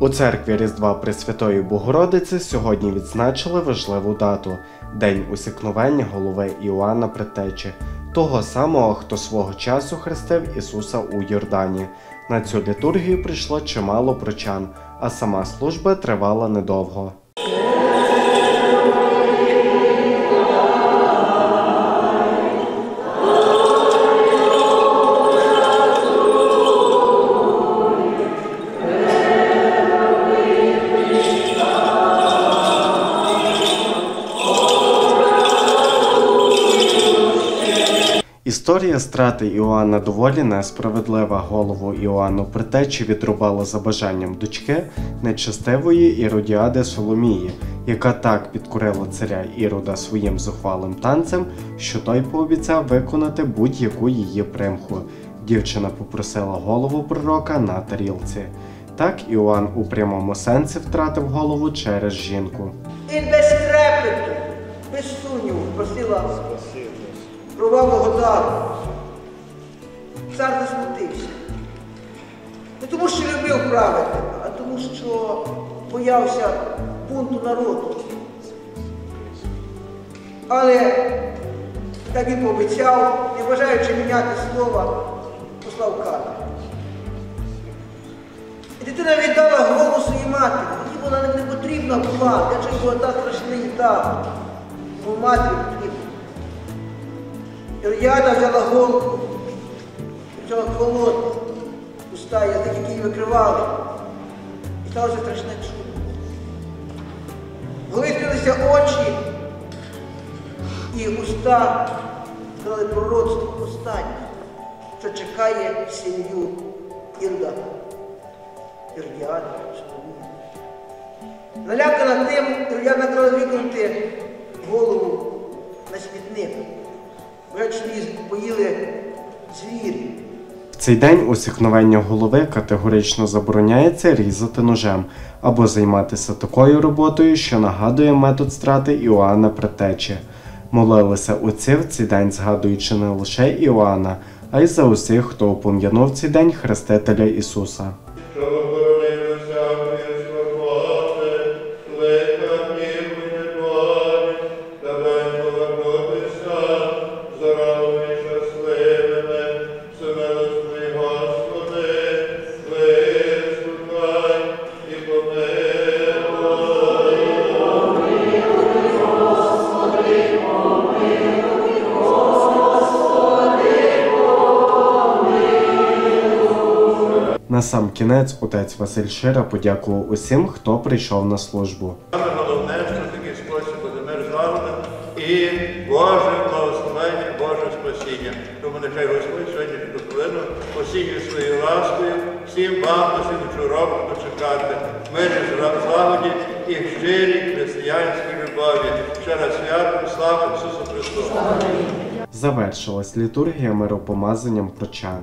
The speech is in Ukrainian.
У церкві Різдва Пресвятої Богородиці сьогодні відзначили важливу дату День усікновення голови Іоанна Предтечі, того самого, хто свого часу хрестив Ісуса у Йордані. На цю літургію прийшло чимало прочан, а сама служба тривала недовго. Історія страти Іоанна доволі несправедлива. Голову Іоанну Притечі відрубали за бажанням дочки нечестивої Іродіади Соломії, яка так підкорила царя Ірода своїм зухвалим танцем, що той пообіцяв виконати будь-яку її примху. Дівчина попросила голову пророка на тарілці. Так Іоанн у прямому сенсі втратив голову через жінку. Він без трепету, без сумніву просила кровавого дару. Цар не смутився. Не тому, що любив правити, а тому, що боявся бунту народу. Але, так він пообіцяв, не бажаючи міняти слова, послав кадр. І дитина віддала голову своїй матері. Їй вона не потрібна була, для чого була та страшний дар. Бо матері Ір'яна взяла голову, почала холодну, уста, язик, який викривали. І сталося страшне чудо. Вивітрилися очі і уста сказали пророцтво останнє, що чекає сім'ю Ірда. Ірдіана. Налякана тим, Ірдіана казала виконати голову на смітник. Бачиш, поїли звірі. В цей день усікновення голови категорично забороняється різати ножем або займатися такою роботою, що нагадує метод страти Іоанна Предтечі. Молилися отці в цей день, згадуючи не лише Іоанна, а й за усіх, хто опом'янув цей день Хрестителя Ісуса. На сам кінець отець Василь Шира подякував усім, хто прийшов на службу. Саме головне, що в такий спосіб буде мир злагоден і Боже благословення, Боже спасіння. Тому нехай Господь сьогодні благословенно осінню своєю ласкою всім вам на слідчу року дочекати мирі злагоді і щирій християнській любові. Ще раз свято, слава Ісусу Христу! Завершилась літургія миропомазанням прочан.